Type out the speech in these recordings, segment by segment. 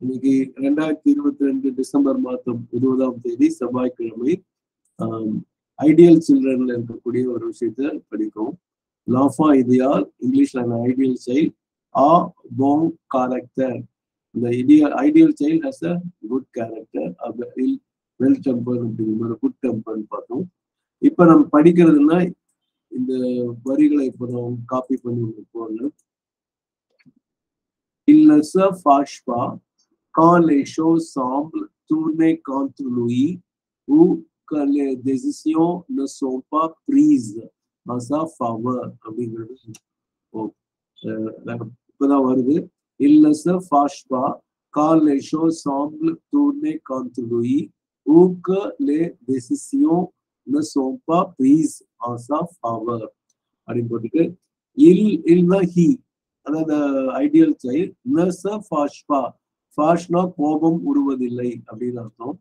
இன்னைக்கு ரெண்டாயிரத்தி இருபத்தி ரெண்டு டிசம்பர் மாதம் இருபதாம் தேதி செவ்வாய்க்கிழமை ஐடியல் சில்ட்ரன்ல இருக்கக்கூடிய ஒரு விஷயத்த படிக்கும் லாஃபா இதியால் இங்கிலீஷ்ல ஐடியல் சைல்ட் ஆ போங் கேரக்டர் இந்த ideal ideal child has a good character well temper அப்படிங்கிற மாதிரி குட் டெம்பர்னு பார்த்தோம். இப்ப நம்ம படிக்கிறதுனா இந்த வரிகளை இப்போ நான் காப்பி பண்ணி போடணும் இல்ல ne quand les choses semblent tourner contre lui ou que les décisions ne sont pas prises en sa faveur அப்படிங்கிறது வருது Il ne se fâche pas quand les choses semblent tourner contre lui ou que les décisions ne sont pas prises en sa faveur அப்படின்னு போட்டுட்டு இல் இல்னா he அதாவது ideal child நச ஃபாஷ்பா ஃபாஷ்னா கோபம் உருவதில்லை அப்படின்னு அர்த்தம்.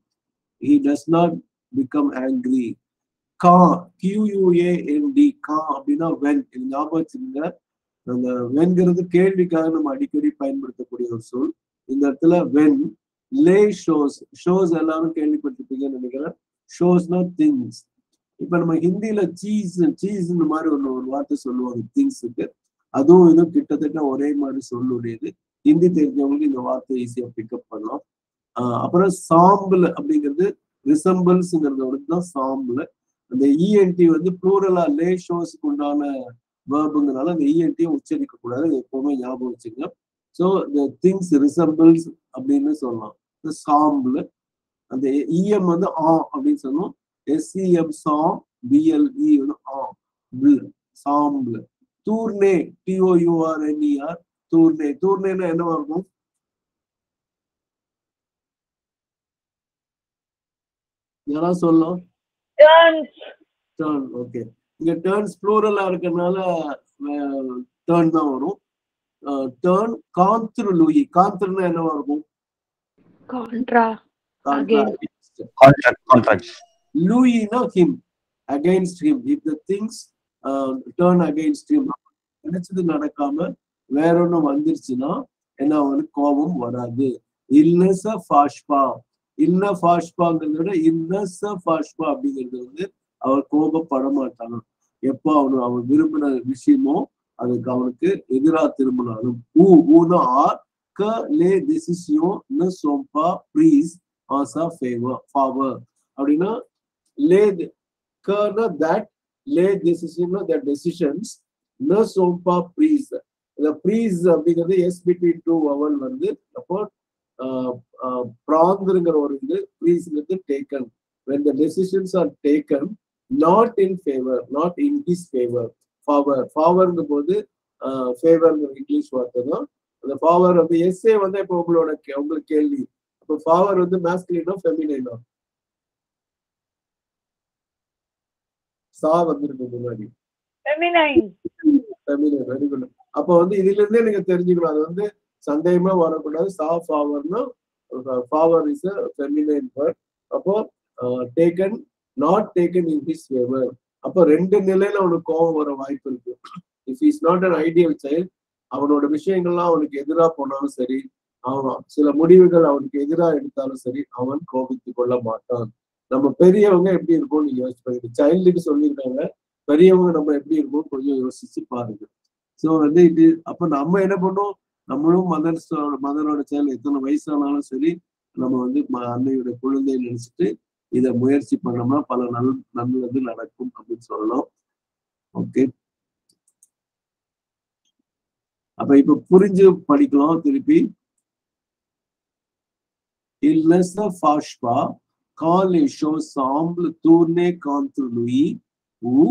He does not become angry கா கியூயூஏஎன்டி கா அப்படின்னா வென். இது ஞாபகம் வச்சுருங்க அந்த வென்கிறது கேள்விக்காக நம்ம அடிக்கடி பயன்படுத்தக்கூடிய ஒரு சொல். இந்த இடத்துல வென் லே ஷோஸ். ஷோஸ் எல்லாரும் கேள்விப்பட்டிருப்பீங்கன்னு நினைக்கிறேன். ஷோஸ்னா திங்ஸ். இப்ப நம்ம ஹிந்தியில சீஸ் சீஸ் இந்த மாதிரி ஒண்ணு ஒரு வார்த்தை சொல்லுவாங்க திங்ஸுக்கு. அதுவும் இதுவும் கிட்டத்தட்ட ஒரே மாதிரி சொல்லுடையது. ஹிந்தி தெரிஞ்சவங்களுக்கு இந்த வார்த்தையை ஈஸியா பிக்கப் பண்ணலாம். ஆஹ் அப்புறம் சாம்பிள் அப்படிங்கிறது ரிசம்பிள்ஸ்ங்கிறது தான் சாம்பிள் அந்த இஎன்டி வந்து ப்ளூரலா லே ஷோஸ்க்கு உண்டான வேர்புங்கிறனால அந்த இஎன்டியை உச்சரிக்க கூடாது. எப்பவுமே ஞாபகம் வச்சுங்க ஸோ இந்த திங்ஸ் ரிசம்பிள்ஸ் அப்படின்னு சொல்லலாம். சாம்பிள் அந்த இஎம் வந்து ஆ அப்படின்னு சொன்னோம் எஸ்சிஎம் சாம் பிஎல்இ வந்து ஆ பில் சாம்பிள் தூர்னே டிஓயூஆர்என்இஆர் தூர்னே தூர்னேன்னா என்னவா இருக்கும்? யாராவது சொல்லலாம் turns, டேர்ன் ஓகே இங்க டேர்ன்ஸ் ப்ளூரலா இருக்கறனால டேர்ன் தான் வரும். Turn காந்த்ரு Louis. காந்த்ருன்னா என்னவா இருக்கும்? லூயினா him against him if the things turn against him நினைச்சது நடக்காம வேற ஒண்ணு வந்துருச்சுன்னா என்ன அவனுக்கு கோபம் வராது. இல்லச ஃபாஷ்பா. இல்ல ஃபாஷ்பாங்கிறத விட இல்லச ஃபாஷ்பா அப்படிங்கிறது வந்து அவர் கோபப்பட மாட்டான் எப்போ அவனு அவன் விரும்பின விஷயமோ அதுக்கு அவனுக்கு எதிரா திரும்பினாலும். ஊ ஊனா ஆர் க லே டெசிஷன் ந சோம்பா ப்ரீஸ் ஆசா ஃபேவர் ஃபாவர் அப்படின்னா லே கர்னா தட் லே டெசிஷன் த டெசிஷன்ஸ் ந சோம்பா ப்ரீஸ். ப்ரீஸ் அப்படிங்கிறது எஸ் பிட்வீன் டூ வவல் வந்து அப்போ பிராந்துங்கிற ஒரு இது ப்ரீஸ்ங்கிறது taken when the decisions are taken not in favor not in his favor. Favor favorங்கும் போது ஃபேவர்ங்கிற இங்கிலீஷ் வார்த்தை தான். அந்த ஃபாவர் வந்து எஸ்ஏ வந்து இப்போ உங்களோட உங்களுக்கு கேள்வி. இப்போ ஃபாவர் வந்து மேஸ்குலினா ஃபெமினைனா சா வந்திருக்கு முன்னாடி. Feminine, ஃபெமினைன் வெரி குட் அப்போ வந்து இதுல இருந்தே நீங்க தெரிஞ்சுக்கணும். அது வந்து சந்தேகமா வரக்கூடாது. சா ஃபாவர்னா favour is a feminine word அப்போ taken not taken in his favour அப்போ ரெண்டு நிலையில அவனுக்கு கோபம் வர வாய்ப்பு இருக்கு. If is not an ideal child அவனோட விஷயங்கள்லாம் அவனுக்கு எதிராக போனாலும் சரி அவன் சில முடிவுகள் அவனுக்கு எதிராக எடுத்தாலும் சரி அவன் கோபித்து கொள்ள மாட்டான். நம்ம பெரியவங்க எப்படி இருக்கும்னு யோசிச்சு பாருங்க. சைல்டுக்கு சொல்லியிருக்காங்க. பெரியவங்க நம்ம எப்படி இருக்கோம் கொஞ்சம் யோசிச்சு பாருங்க. ஸோ வந்து இது அப்ப நம்ம என்ன பண்ணோம்? நம்மளும் மதர்ஸ் மதரோட செயல் எத்தனை வயசானாலும் சரி நம்ம வந்து அன்னையோட குழந்தை நினைச்சிட்டு இதை முயற்சி பண்ணோம்னா பல நல் நல்லது நடக்கும் அப்படின்னு சொல்லலாம் ஓகே அப்ப இப்ப புரிஞ்சு படிக்கலாம் திருப்பி. Il ne se fâche pas quand les choses semblent tourner contre lui ou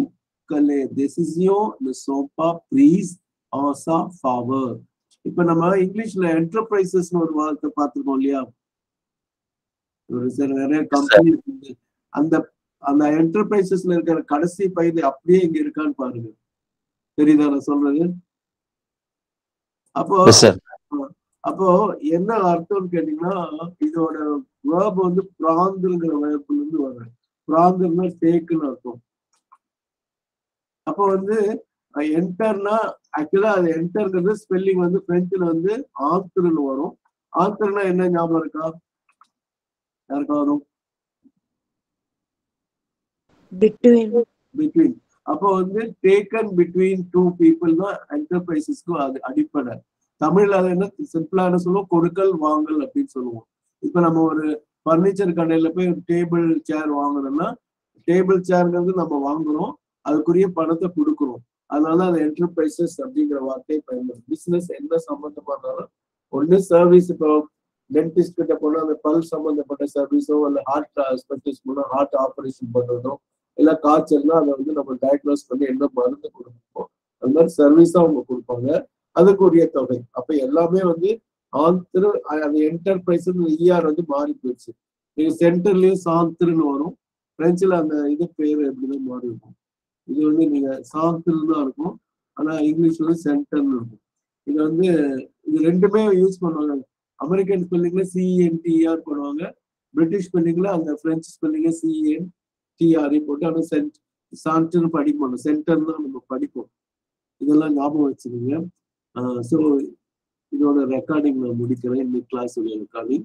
que les décisions ne sont pas prises en sa faveur. இப்ப நம்ம இங்கிலீஷ்ல என்டர்பிரைசஸ் ஒரு வார்த்தை பார்த்திருக்கோம் இல்லையா? ஒரு சில நிறைய கம்பெனி அந்த அந்த என்டர்பிரைசஸ்ல இருக்கிற கடைசி பகுதி அப்படியே இங்க இருக்கான்னு பாருங்க. தெரியுதா நான் சொல்றது? அப்போ அப்போ என்ன அர்த்தம்னு கேட்டீங்கன்னா இதோட வேர்ப் வந்து பிராந்துங்கிற வேர்ப்ல இருந்து வர்றேன் பிராந்துன்னா டேக்குன்னு அர்த்தம். அப்போ வந்து என்டர்னா ஆக்சுவலா அது என்டர்ங்கிறது ஸ்பெல்லிங் வந்து பிரெஞ்சுல வந்து ஆர்த்துன்னு வரும். ஆந்தர்னா என்ன ஞாபகம் இருக்கா? Between. பிட்வீன் அப்போ வந்து டேக்கன் பிட்வீன் டூ பீப்புள் தான் என்டர்பிரைசஸ்க்கு அது அடிப்படை. தமிழ்ல அது என்ன? சிம்பிளா என்ன சொல்லுவோம்? கொடுக்கல் வாங்கல் அப்படின்னு சொல்லுவோம். இப்ப நம்ம ஒரு பர்னிச்சர் கடையில போய் ஒரு டேபிள் சேர் வாங்கணும்னா டேபிள் சேர்ங்கிறது நம்ம வாங்குறோம். அதுக்குரிய பணத்தை கொடுக்குறோம். அதனால அது என்டர்பிரைசஸ் அப்படிங்கிற வார்த்தையை பயன்படுது பிசினஸ் என்ன சம்பந்தப்பட்டாலும் ஒண்ணு சர்வீஸ் இப்போ டென்டிஸ்ட் கிட்ட போனா அந்த பல் சம்பந்தப்பட்ட சர்வீஸோ இல்ல ஹார்ட் ஸ்பெஷலிஸ்ட் போனா ஹார்ட் ஆபரேஷன் பண்றதோ இல்ல காய்ச்சல்னா அதை வந்து நம்ம டயக்னோஸ் பண்ணி என்ன மருந்து கொடுப்போம் அந்த மாதிரி சர்வீஸா அவங்க கொடுப்பாங்க. அதுக்குரிய தொகை. அப்ப எல்லாமே வந்து ஆந்திரு அந்த என்டர்பிரைஸ் இஆர் வந்து மாறி போயிடுச்சு. நீங்க சென்டர்லயும் சாந்திருன்னு வரும். பிரெஞ்சுல அந்த இது பேர் எப்படிதான் மாறி இருக்கும். இது வந்து நீங்க சாந்திருன்னு தான் இருக்கும். ஆனா இங்கிலீஷ் வந்து சென்டர்னு இருக்கும். இது வந்து இது ரெண்டுமே யூஸ் பண்ணுவாங்க. அமெரிக்கன் ஸ்பெல்லிங்ல சிஎன்டிஆர் பண்ணுவாங்க பிரிட்டிஷ் ஸ்பெல்லிங்ல அந்த பிரெஞ்சு ஸ்பெல்லிங்ல சிஎன் டிஆர்இ போட்டு ஆனா சென்ட் சான்ட்னு படிப்போம். சென்டர் தான் நம்ம படிப்போம். இதெல்லாம் ஞாபகம் வச்சுக்கோங்க. ஸோ இதோட ரெக்கார்டிங் நான் முடிக்கிறேன். இன்னைக்கு கிளாஸ் ரெக்கார்டிங்